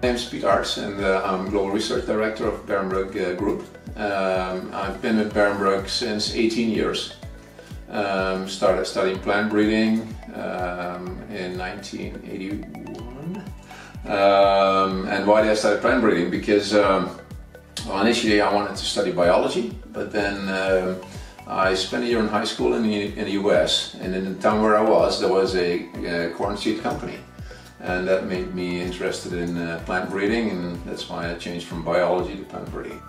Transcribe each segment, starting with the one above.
Piet Arts and uh, I'm Global Research Director of Barenbrug uh, Group. Um, I've been at Barenbrug since 18 years. Um, started studying plant breeding um, in 1981. Um, and why did I study plant breeding? Because um, well, initially I wanted to study biology, but then um, I spent a year in high school in the, in the US and in the town where I was there was a, a corn seed company and that made me interested in uh, plant breeding and that's why I changed from biology to plant breeding.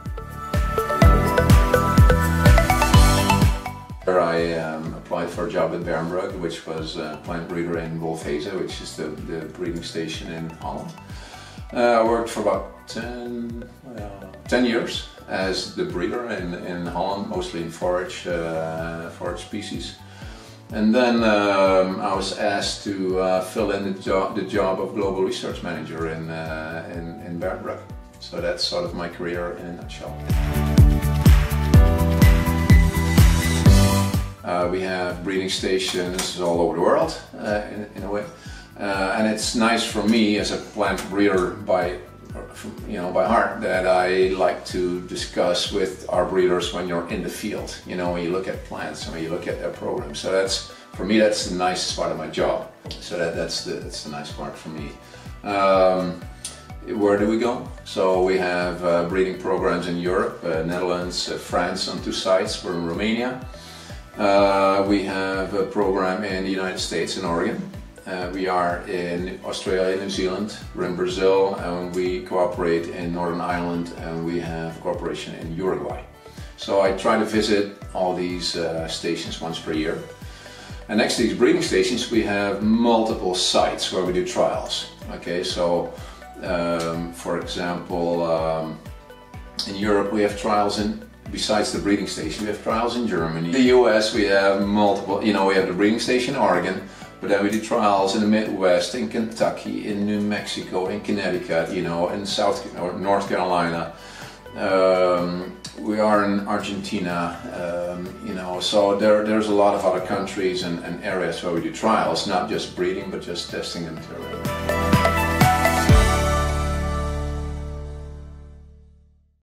I um, applied for a job at Barenbrug which was a plant breeder in Wolfheze which is the, the breeding station in Holland. Uh, I worked for about 10, uh, 10 years as the breeder in, in Holland, mostly in forage, uh, forage species. And then um, I was asked to uh, fill in the, jo the, job of Global Research Manager in, uh, in, in Barenbrug. So that's sort of my career in a nutshell. Uh, we have breeding stations all over the world, uh, in, in, a way. Uh, and it's nice for me as a plant breeder by you know by heart that I like to discuss with our breeders when you're in the field. You know, when you look at plants and when you look at their programs. So that's for me that's the nicest part of my job. So that, that's the that's the nice part for me. Um, where do we go? So we have uh, breeding programs in Europe, uh, Netherlands, uh, France on two sites. We're in Romania. Uh, we have a program in the United States in Oregon. Uh, we are in Australia, and New Zealand, we're in Brazil, and we cooperate in Northern Ireland, and we have cooperation in Uruguay. So I try to visit all these uh, stations once per year. And next to these breeding stations, we have multiple sites where we do trials. Okay, so um, for example, um, in Europe we have trials in besides the breeding station, we have trials in Germany. In the US we have multiple, you know, we have the breeding station in Oregon, but then we do trials in the Midwest, in Kentucky, in New Mexico, in Connecticut, you know, in South or North Carolina. Um, we are in Argentina, um, you know, so there, there's a lot of other countries and, and, areas where we do trials, not just breeding, but just testing the material.